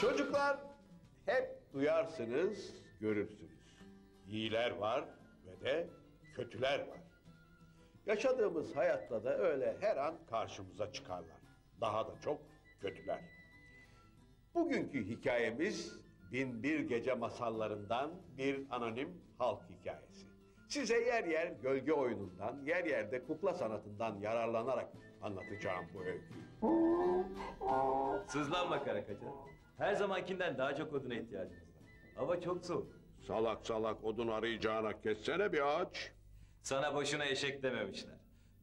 Çocuklar hep duyarsınız, görürsünüz. İyiler var ve de kötüler var. Yaşadığımız hayatta da öyle her an karşımıza çıkarlar. Daha da çok kötüler. Bugünkü hikayemiz Binbir Gece masallarından bir anonim halk hikayesi. Size yer yer gölge oyunundan, yer yerde kukla sanatından yararlanarak anlatacağım bu öyküyü. Sızlanma Karakaca. Her zamankinden daha çok oduna ihtiyacımız var. Hava çok soğuk. Salak salak odun arayacağına kessene bir ağaç. Sana boşuna eşek dememişler.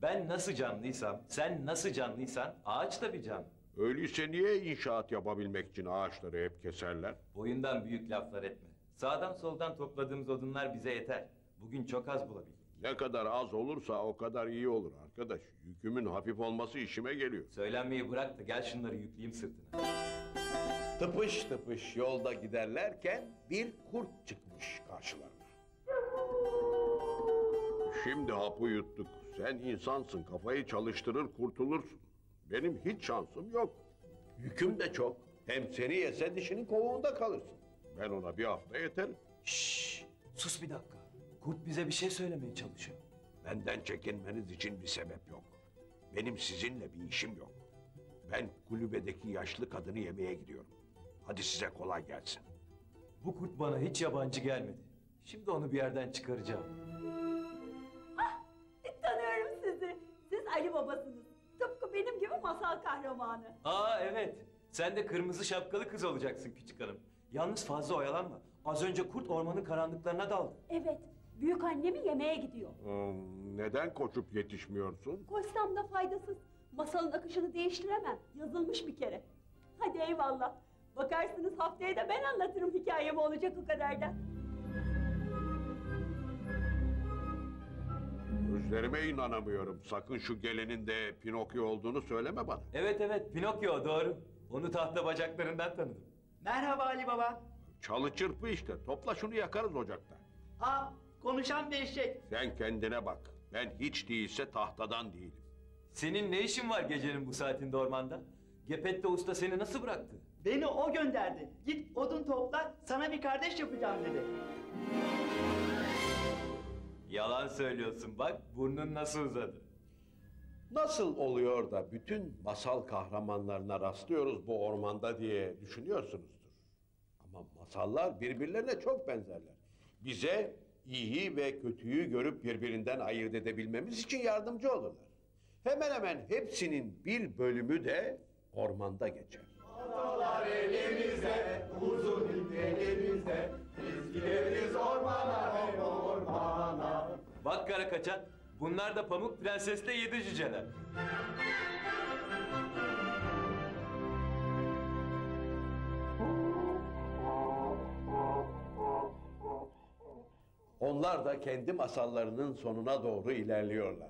Ben nasıl canlıysam, sen nasıl canlıysan ağaç da bir canlı. Öyleyse niye inşaat yapabilmek için ağaçları hep keserler? Boyundan büyük laflar etme. Sağdan soldan topladığımız odunlar bize yeter. Bugün çok az bulabildik. Ne kadar az olursa o kadar iyi olur arkadaş. Yükümün hafif olması işime geliyor. Söylenmeyi bırak da gel şunları yükleyeyim sırtına. Tıpış tıpış yolda giderlerken bir kurt çıkmış karşılarına. Şimdi hapı yuttuk. Sen insansın, kafayı çalıştırır kurtulursun. Benim hiç şansım yok. Yüküm de çok. Hem seni yese dişinin kovuğunda kalırsın. Ben ona bir hafta yeterim. Şşş, sus bir dakika. Kurt bize bir şey söylemeye çalışıyor. Benden çekinmeniz için bir sebep yok. Benim sizinle bir işim yok. Ben kulübedeki yaşlı kadını yemeğe gidiyorum. Hadi size kolay gelsin. Bu kurt bana hiç yabancı gelmedi. Şimdi onu bir yerden çıkaracağım. Tanıyorum sizi. Siz Ali babasınız. Tıpkı benim gibi masal kahramanı. Aa evet. Sen de kırmızı şapkalı kız olacaksın küçük hanım. Yalnız fazla oyalanma. Az önce kurt ormanın karanlıklarına daldı. Evet, büyük annemi yemeğe gidiyor. Hmm, neden koşup yetişmiyorsun? Koşsam da faydasız. Masalın akışını değiştiremem. Yazılmış bir kere. Hadi eyvallah. Bakarsınız haftaya da ben anlatırım hikayemi olacak o kadar da. Gözlerime inanamıyorum. Sakın şu gelenin de Pinokyo olduğunu söyleme bana. Evet evet Pinokyo doğru. Onu tahta bacaklarından tanıdım. Merhaba Ali Baba. Çalı çırpı işte. Topla şunu yakarız ocakta. Aa, konuşan bir eşek. Sen kendine bak. Ben hiç değilse tahtadan değilim. Senin ne işin var gecenin bu saatinde ormanda? Gepetto Usta seni nasıl bıraktı? Beni o gönderdi. Git odun topla, sana bir kardeş yapacağım dedi. Yalan söylüyorsun bak burnun nasıl uzadı. Nasıl oluyor da bütün masal kahramanlarına rastlıyoruz bu ormanda diye düşünüyorsunuzdur. Ama masallar birbirlerine çok benzerler. Bize iyi ve kötüyü görüp birbirinden ayırt edebilmemiz için yardımcı olurlar. Hemen hemen hepsinin bir bölümü de ormanda geçer. Bak kara kaçan bunlar da Pamuk Prenses'le yedi cüceler. Onlar da kendi masallarının sonuna doğru ilerliyorlar.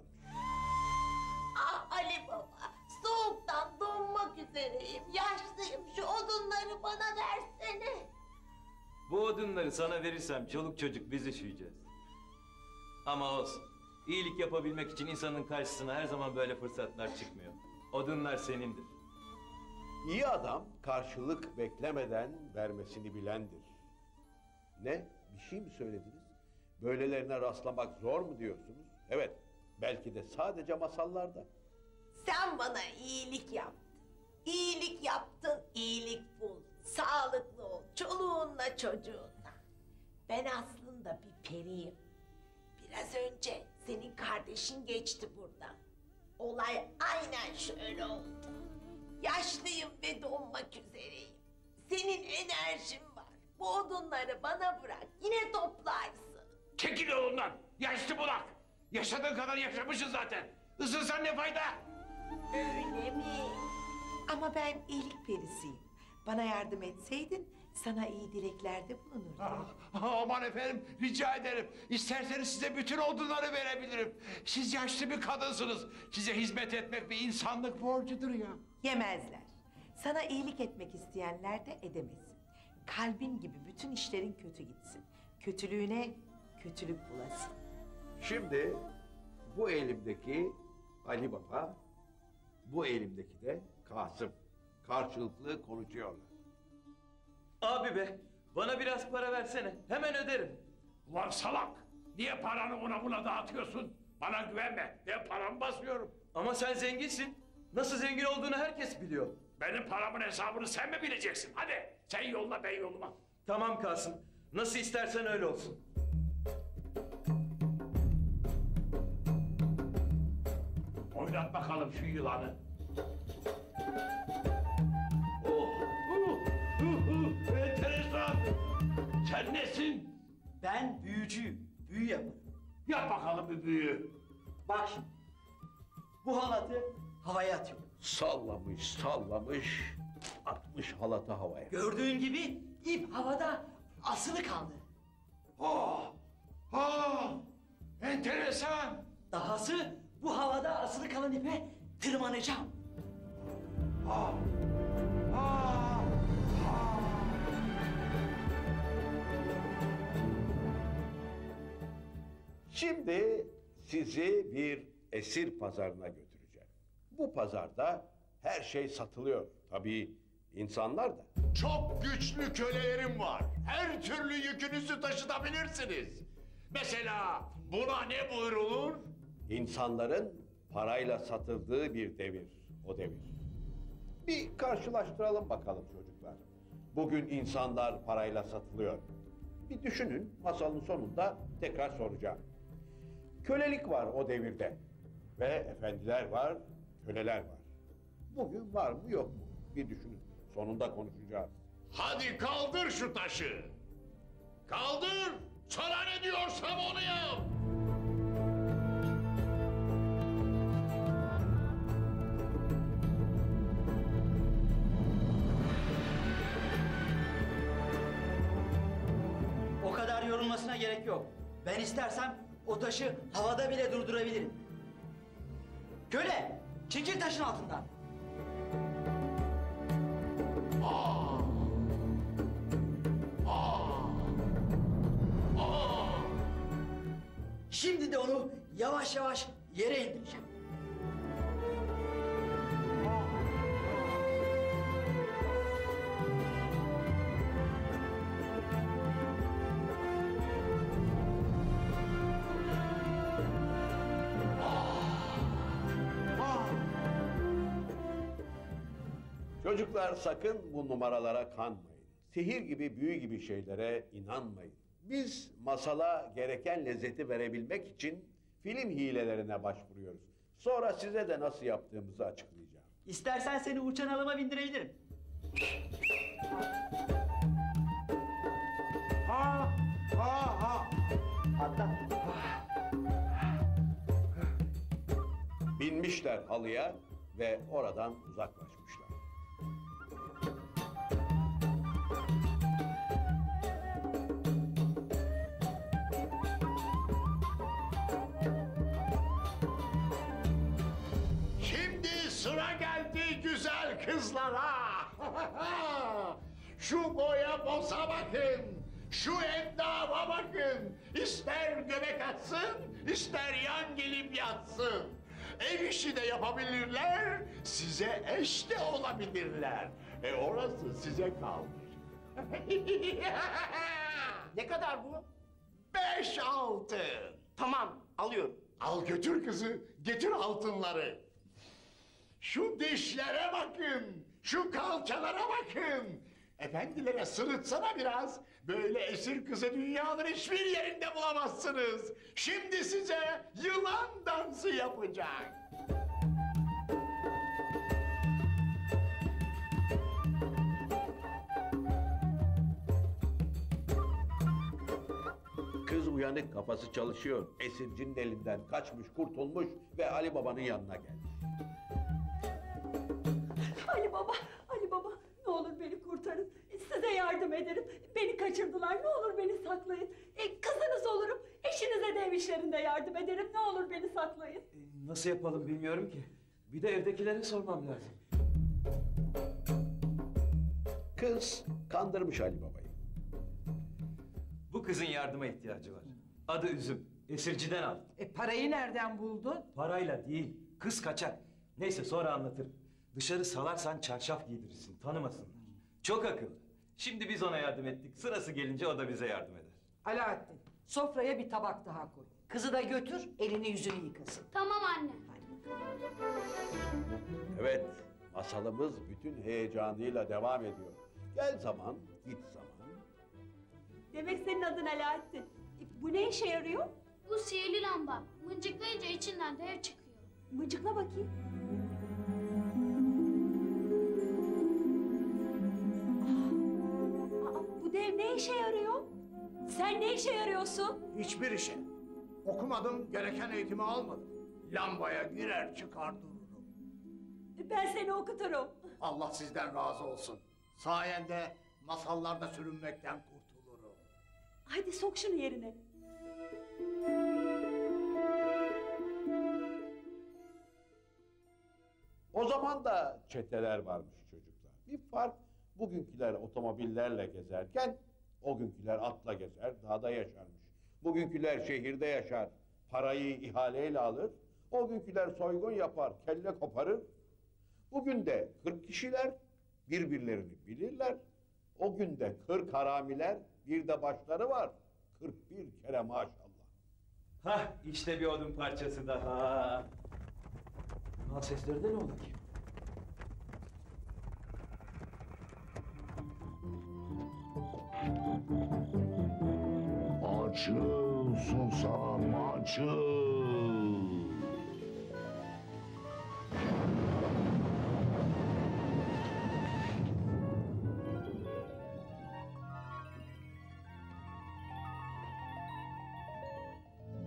Ah Ali Baba, soğuktan donmak üzereyim. Odunları bana versene. Bu odunları sana verirsem çoluk çocuk biz üşüyeceğiz. Ama olsun. İyilik yapabilmek için insanın karşısına her zaman böyle fırsatlar çıkmıyor. Odunlar senindir. İyi adam karşılık beklemeden vermesini bilendir. Ne? Bir şey mi söylediniz? Böylelerine rastlamak zor mu diyorsunuz? Evet, belki de sadece masallarda. Sen bana iyilik yaptın. İyilik yaptın, iyilik bul. Sağlıklı ol, çoluğunla çocuğunla. Ben aslında bir periyim. Biraz önce senin kardeşin geçti buradan. Olay aynen şöyle oldu. Yaşlıyım ve donmak üzereyim. Senin enerjin var. Bu odunları bana bırak, yine toplarsın. Çekil yolundan. Yaşlı bulak. Yaşadığın kadar yaşamışsın zaten. Isırsan ne fayda? Öyle mi? Ama ben iyilik perisiyim. Bana yardım etseydin sana iyi dileklerde bulunurdum. Ah, aman efendim rica ederim. İsterseniz size bütün odunları verebilirim. Siz yaşlı bir kadınsınız. Size hizmet etmek bir insanlık borcudur ya. Yemezler. Sana iyilik etmek isteyenler de edemesin. Kalbin gibi bütün işlerin kötü gitsin. Kötülüğüne kötülük bulasın. Şimdi bu elimdeki Ali Baba, bu elimdeki de Kasım. Karşılıklı konuşuyorlar. Abi be, bana biraz para versene. Hemen öderim. Ulan salak! Niye paranı ona buna dağıtıyorsun? Bana güvenme. Ben paramı basıyorum. Ama sen zenginsin. Nasıl zengin olduğunu herkes biliyor. Benim paramın hesabını sen mi bileceksin? Hadi sen yolla ben yoluma. Tamam Kasım. Nasıl istersen öyle olsun. Oynat bakalım şu yılanı. Sen nesin? Ben büyücüyüm. Büyü yaparım. Yap bakalım bir büyü. Bak şimdi. Bu halatı havaya atıyorum. Sallamış, sallamış, atmış halatı havaya. Gördüğün gibi ip havada asılı kaldı. Oh, oh, enteresan. Dahası bu havada asılı kalan ipe tırmanacağım. Ah, ah, Şimdi sizi bir esir pazarına götüreceğim. Bu pazarda her şey satılıyor. Tabii insanlar da. Çok güçlü kölelerim var. Her türlü yükünüzü taşıtabilirsiniz. Mesela buna ne buyrulur? İnsanların parayla satıldığı bir devir, o devir. Bir karşılaştıralım bakalım çocuklar. Bugün insanlar parayla satılıyor. Bir düşünün, masalın sonunda tekrar soracağım. Kölelik var o devirde. Ve efendiler var, köleler var. Bugün var mı yok mu? Bir düşünün. Sonunda konuşacağız. Hadi kaldır şu taşı. Kaldır. Sana ne diyorsam onu yap. O kadar yorulmasına gerek yok. Ben istersem o taşı havada bile durdurabilirim. Köle, çekil taşın altından. Aa. Aa. Aa. Şimdi de onu yavaş yavaş yere indireceğim. Çocuklar sakın bu numaralara kanmayın. Sihir gibi, büyü gibi şeylere inanmayın. Biz masala gereken lezzeti verebilmek için film hilelerine başvuruyoruz. Sonra size de nasıl yaptığımızı açıklayacağım. İstersen seni uçan alıma bindirebilirim. Ha, ha, ha. Hatta Binmişler halıya ve oradan uzaklaşmışlar. Güzel kızlara. Şu boya boza bakın. Şu endama bakın. İster göbek atsın, ister yan gelip yatsın. Ev işi de yapabilirler, size eş de olabilirler. E orası size kalmış. ne kadar bu? Beş altın. Tamam, alıyorum. Al götür kızı, getir altınları. Şu dişlere bakın, şu kalçalara bakın. Efendilere sırıtsana biraz. Böyle esir kızı dünyanın hiçbir yerinde bulamazsınız. Şimdi size yılan dansı yapacak. Kız uyanık kafası çalışıyor. Esircinin elinden kaçmış, kurtulmuş ve Ali Baba'nın yanına gelmiş. Ali Baba, Ali Baba ne olur beni kurtarın. Size yardım ederim. Beni kaçırdılar ne olur beni saklayın. E, kızınız olurum. Eşinize de ev işlerinde yardım ederim. Ne olur beni saklayın. Ee, Nasıl yapalım bilmiyorum ki. Bir de evdekilere sormam lazım. Kız kandırmış Ali Baba'yı. Bu kızın yardıma ihtiyacı var. Adı Üzüm. Esirciden al. E parayı nereden buldun? Parayla değil, kız kaçar. Neyse sonra anlatırım. Dışarı salarsan çarşaf giydirirsin, tanımasınlar. Çok akıllı. Şimdi biz ona yardım ettik. Sırası gelince o da bize yardım eder. Alaaddin, sofraya bir tabak daha koy. Kızı da götür, elini yüzünü yıkasın. Tamam anne. Evet, masalımız bütün heyecanıyla devam ediyor. Gel zaman, git zaman. Demek senin adın Alaaddin. E, bu ne işe yarıyor? Bu sihirli lamba. Mıncıklayınca içinden dev çıkıyor. Mıcıkla bakayım. Ne işe yarıyor? Sen ne işe yarıyorsun? Hiçbir işe. Okumadım, gereken eğitimi almadım. Lambaya girer çıkar dururum. Ben seni okuturum. Allah sizden razı olsun. Sayende masallarda sürünmekten kurtulurum. Hadi sok şunu yerine. O zaman da çeteler varmış çocuklar. Bir fark bugünküler otomobillerle gezerken o günküler atla gezer, dağda yaşarmış. Bugünküler şehirde yaşar, parayı ihaleyle alır. O günküler soygun yapar, kelle koparır. Bugün de 40 kişiler birbirlerini bilirler. O günde 40 haramiler, bir de başları var. 41 kere maşallah. Hah işte bir odun parçası daha. Lan sesleri de ne oldu ki? Açıl susam açıl.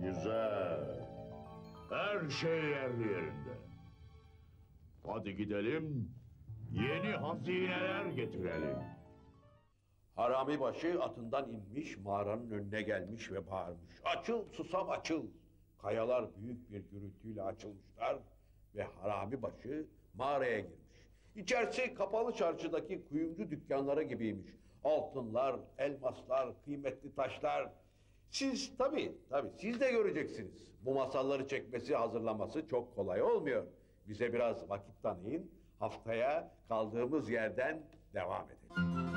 Güzel. Her şey yerli yerinde. Hadi gidelim. Yeni hazineler getirelim. Harami başı atından inmiş, mağaranın önüne gelmiş ve bağırmış. Açıl susam açıl. Kayalar büyük bir gürültüyle açılmışlar ve harami başı mağaraya girmiş. İçerisi kapalı çarşıdaki kuyumcu dükkanları gibiymiş. Altınlar, elmaslar, kıymetli taşlar. Siz tabii, tabii siz de göreceksiniz. Bu masalları çekmesi, hazırlaması çok kolay olmuyor. Bize biraz vakit tanıyın. Haftaya kaldığımız yerden devam edelim.